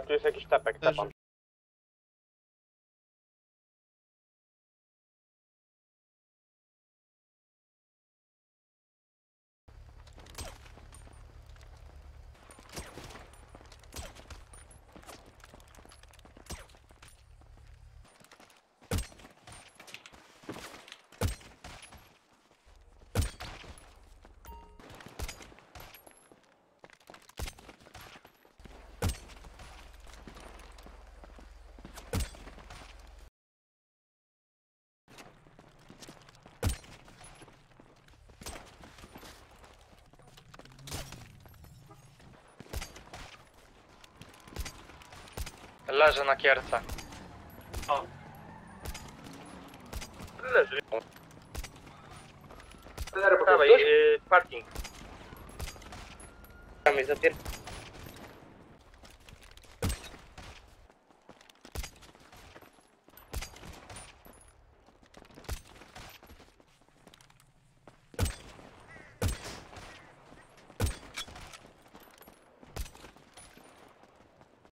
Tu jest jakiś tepek, tepam. Leżę na kierce. Leży. Prawej, y, parking. Zapier...